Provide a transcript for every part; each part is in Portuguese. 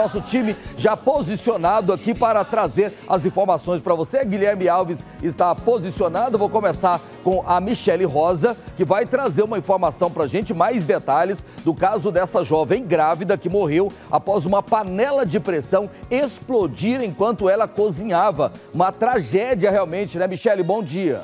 Nosso time já posicionado aqui para trazer as informações para você. Guilherme Alves está posicionado. Vou começar com a Michele Rosa, que vai trazer uma informação para a gente, mais detalhes do caso dessa jovem grávida que morreu após uma panela de pressão explodir enquanto ela cozinhava. Uma tragédia realmente, né, Michele? Bom dia.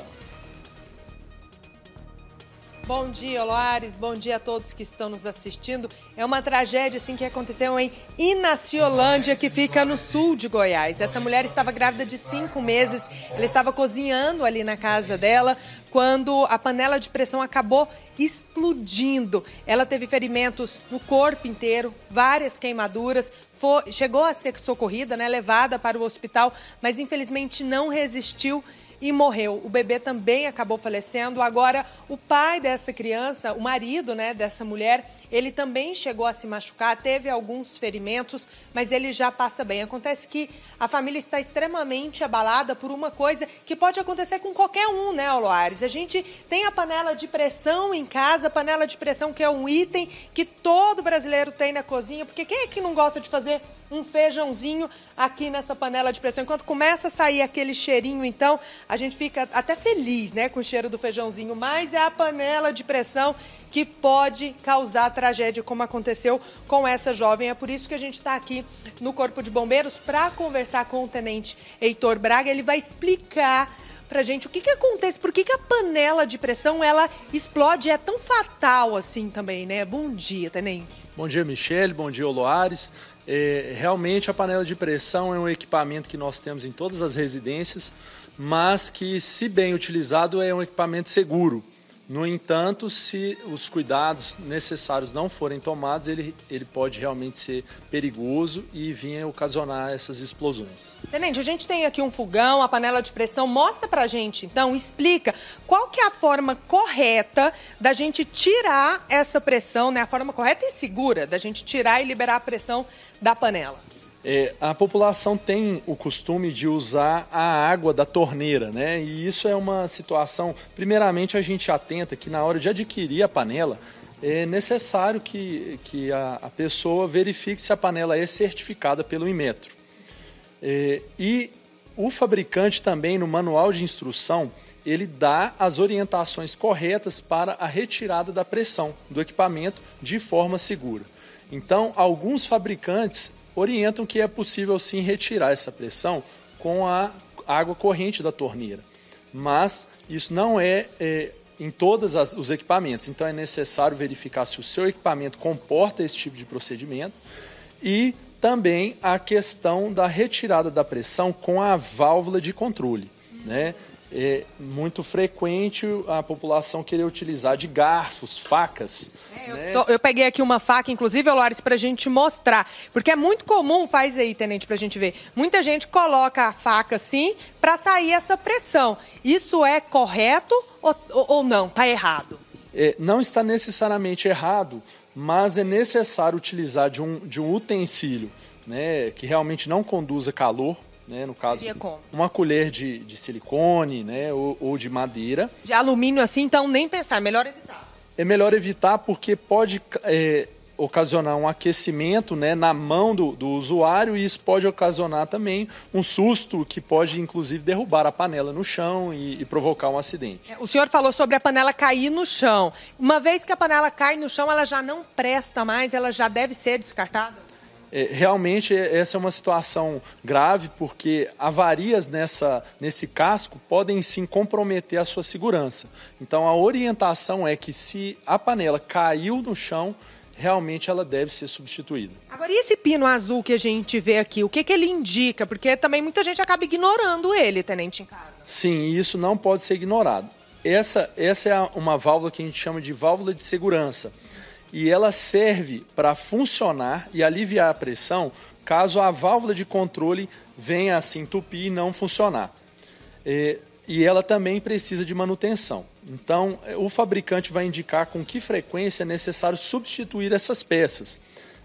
Bom dia, Loares. Bom dia a todos que estão nos assistindo. É uma tragédia assim que aconteceu em Inaciolândia, que fica no sul de Goiás. Essa mulher estava grávida de cinco meses. Ela estava cozinhando ali na casa dela quando a panela de pressão acabou explodindo. Ela teve ferimentos no corpo inteiro, várias queimaduras. Foi, chegou a ser socorrida, né, levada para o hospital, mas infelizmente não resistiu e morreu. O bebê também acabou falecendo. Agora, o pai dessa criança, o marido né, dessa mulher, ele também chegou a se machucar, teve alguns ferimentos, mas ele já passa bem. Acontece que a família está extremamente abalada por uma coisa que pode acontecer com qualquer um, né, Oloares? A gente tem a panela de pressão em casa, a panela de pressão que é um item que todo brasileiro tem na cozinha, porque quem é que não gosta de fazer um feijãozinho aqui nessa panela de pressão? Enquanto começa a sair aquele cheirinho, então, a gente fica até feliz, né, com o cheiro do feijãozinho, mas é a panela de pressão que pode causar tragédia, como aconteceu com essa jovem. É por isso que a gente está aqui no Corpo de Bombeiros para conversar com o tenente Heitor Braga. Ele vai explicar pra gente o que, que acontece, por que, que a panela de pressão ela explode, é tão fatal assim também, né? Bom dia, tenente. Bom dia, Michele, bom dia, Loares. É, realmente a panela de pressão é um equipamento que nós temos em todas as residências, mas que, se bem utilizado, é um equipamento seguro. No entanto, se os cuidados necessários não forem tomados, ele, ele pode realmente ser perigoso e vir ocasionar essas explosões. Tenente, a gente tem aqui um fogão, a panela de pressão. Mostra pra gente, então, explica qual que é a forma correta da gente tirar essa pressão, né? A forma correta e segura da gente tirar e liberar a pressão da panela. É, a população tem o costume de usar a água da torneira, né? E isso é uma situação. Primeiramente, a gente atenta que na hora de adquirir a panela, é necessário que, que a, a pessoa verifique se a panela é certificada pelo Inmetro. É, e o fabricante também, no manual de instrução, ele dá as orientações corretas para a retirada da pressão do equipamento de forma segura. Então, alguns fabricantes orientam que é possível sim retirar essa pressão com a água corrente da torneira. Mas isso não é, é em todos os equipamentos. Então é necessário verificar se o seu equipamento comporta esse tipo de procedimento e também a questão da retirada da pressão com a válvula de controle. Né? É muito frequente a população querer utilizar de garfos, facas. É, né? eu, tô, eu, peguei aqui uma faca, inclusive, Loris, para a gente mostrar. Porque é muito comum, faz aí, Tenente, para a gente ver. Muita gente coloca a faca assim para sair essa pressão. Isso é correto ou, ou não? Está errado? É, não está necessariamente errado, mas é necessário utilizar de um, de um utensílio né, que realmente não conduza calor né? No caso, uma colher de, de silicone, né? Ou, ou, de madeira. De alumínio assim, então nem pensar, é melhor evitar. É melhor evitar porque pode é, ocasionar um aquecimento né, na mão do, do usuário e isso pode ocasionar também um susto que pode, inclusive, derrubar a panela no chão e, e provocar um acidente. É, o senhor falou sobre a panela cair no chão. Uma vez que a panela cai no chão, ela já não presta mais, ela já deve ser descartada? É, realmente essa é uma situação grave porque avarias nessa, nesse casco podem sim comprometer a sua segurança. Então a orientação é que se a panela caiu no chão, realmente ela deve ser substituída. Agora, e esse pino azul que a gente vê aqui, o que, que ele indica? Porque também muita gente acaba ignorando ele, tenente, em casa. Sim, isso não pode ser ignorado. Essa, essa é uma válvula que a gente chama de válvula de segurança e ela serve para funcionar e aliviar a pressão caso a válvula de controle venha a se entupir e não funcionar. E, e ela também precisa de manutenção. Então, o fabricante vai indicar com que frequência é necessário substituir essas peças.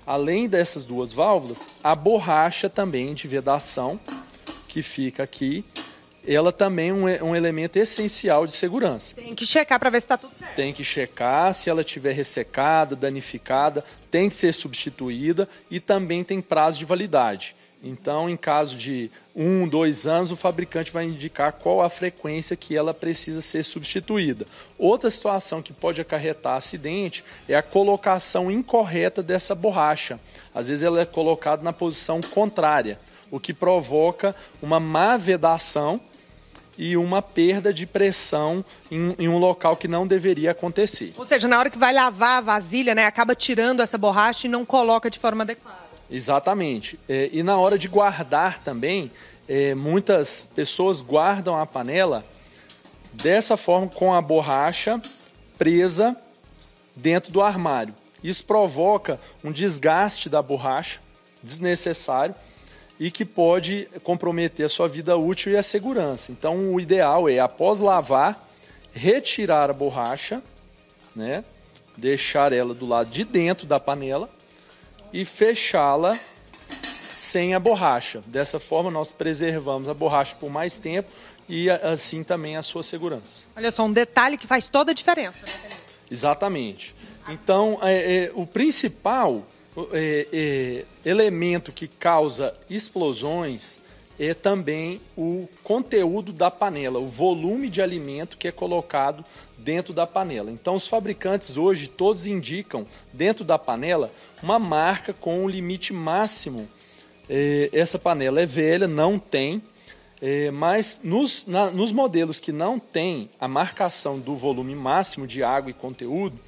Além dessas duas válvulas, a borracha também de vedação, que fica aqui, ela também é um, um elemento essencial de segurança. Tem que checar para ver se está tudo certo. Tem que checar se ela estiver ressecada, danificada, tem que ser substituída e também tem prazo de validade. Então, em caso de um, dois anos, o fabricante vai indicar qual a frequência que ela precisa ser substituída. Outra situação que pode acarretar acidente é a colocação incorreta dessa borracha. Às vezes ela é colocada na posição contrária, o que provoca uma má vedação e uma perda de pressão em, em, um local que não deveria acontecer. Ou seja, na hora que vai lavar a vasilha, né, acaba tirando essa borracha e não coloca de forma adequada. Exatamente. É, e na hora de guardar também, é, muitas pessoas guardam a panela dessa forma, com a borracha presa dentro do armário. Isso provoca um desgaste da borracha desnecessário e que pode comprometer a sua vida útil e a segurança. Então, o ideal é, após lavar, retirar a borracha, né? deixar ela do lado de dentro da panela e fechá-la sem a borracha. Dessa forma, nós preservamos a borracha por mais tempo e assim também a sua segurança. Olha só, um detalhe que faz toda a diferença. Né? Exatamente. Então, é, é, o principal é, é, elemento que causa explosões é também o conteúdo da panela, o volume de alimento que é colocado dentro da panela. Então, os fabricantes hoje todos indicam dentro da panela uma marca com o limite máximo. É, essa panela é velha, não tem, é, mas nos, na, nos modelos que não tem a marcação do volume máximo de água e conteúdo,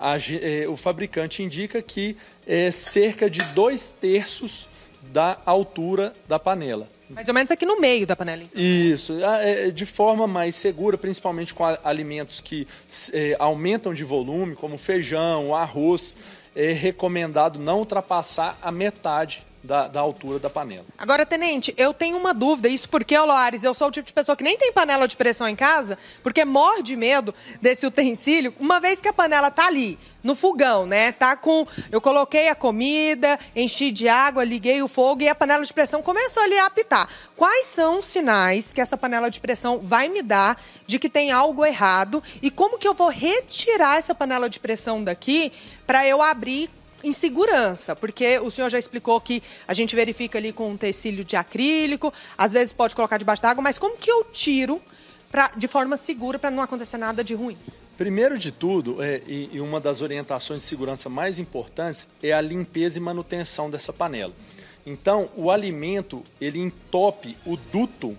a, é, o fabricante indica que é cerca de dois terços da altura da panela. Mais ou menos aqui no meio da panela. Então. Isso, é, é, de forma mais segura, principalmente com alimentos que é, aumentam de volume, como feijão, arroz, é recomendado não ultrapassar a metade da, da, altura da panela. Agora, tenente, eu tenho uma dúvida. Isso porque, Loares, eu sou o tipo de pessoa que nem tem panela de pressão em casa, porque morre de medo desse utensílio, uma vez que a panela tá ali, no fogão, né? Tá com. Eu coloquei a comida, enchi de água, liguei o fogo e a panela de pressão começou ali a apitar. Quais são os sinais que essa panela de pressão vai me dar de que tem algo errado? E como que eu vou retirar essa panela de pressão daqui para eu abrir em segurança, porque o senhor já explicou que a gente verifica ali com um tecido de acrílico, às vezes pode colocar debaixo d'água, mas como que eu tiro pra, de forma segura para não acontecer nada de ruim? Primeiro de tudo, é, e, e, uma das orientações de segurança mais importantes é a limpeza e manutenção dessa panela. Então, o alimento ele entope o duto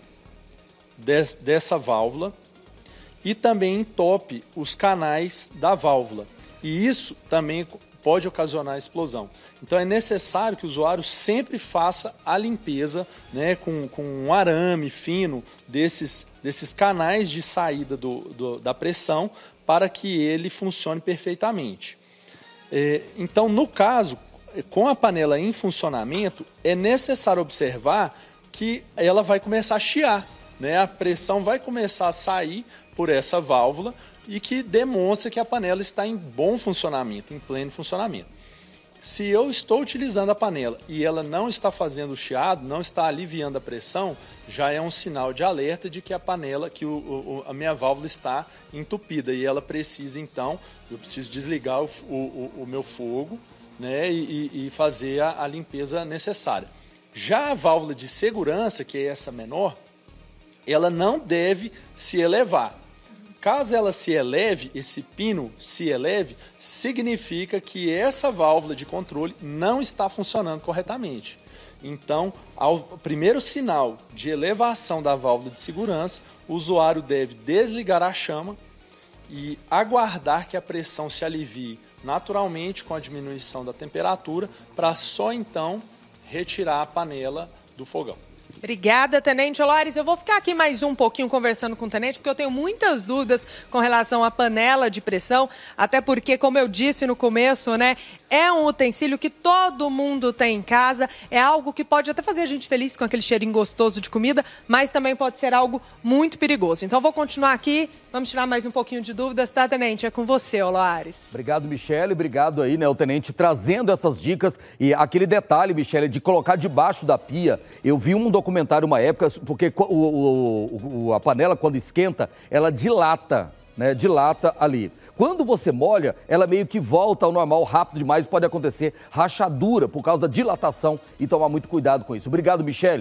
des, dessa válvula e também entope os canais da válvula. E isso também pode ocasionar explosão. Então é necessário que o usuário sempre faça a limpeza né, com, com um arame fino desses, desses canais de saída do, do, da pressão para que ele funcione perfeitamente. É, então, no caso, com a panela em funcionamento, é necessário observar que ela vai começar a chiar. Né? A pressão vai começar a sair por essa válvula e que demonstra que a panela está em bom funcionamento, em pleno funcionamento. Se eu estou utilizando a panela e ela não está fazendo chiado, não está aliviando a pressão, já é um sinal de alerta de que a panela, que o, o, a minha válvula está entupida e ela precisa então, eu preciso desligar o, o meu fogo né, e, e fazer a, a limpeza necessária. Já a válvula de segurança, que é essa menor, ela não deve se elevar. Caso ela se eleve, esse pino se eleve, significa que essa válvula de controle não está funcionando corretamente. Então, ao primeiro sinal de elevação da válvula de segurança, o usuário deve desligar a chama e aguardar que a pressão se alivie naturalmente com a diminuição da temperatura, para só então retirar a panela do fogão. Obrigada, Tenente Olores. Eu vou ficar aqui mais um pouquinho conversando com o Tenente, porque eu tenho muitas dúvidas com relação à panela de pressão, até porque, como eu disse no começo, né, é um utensílio que todo mundo tem em casa, é algo que pode até fazer a gente feliz com aquele cheirinho gostoso de comida, mas também pode ser algo muito perigoso. Então, vou continuar aqui, vamos tirar mais um pouquinho de dúvidas, tá, Tenente? É com você, Olares. Obrigado, Michele, obrigado aí, né, o Tenente, trazendo essas dicas e aquele detalhe, Michele, de colocar debaixo da pia. Eu vi um documentário uma época, porque o, o, o, a panela, quando esquenta, ela dilata né, dilata ali. Quando você molha, ela meio que volta ao normal rápido demais, pode acontecer rachadura por causa da dilatação e tomar muito cuidado com isso. Obrigado, Michele.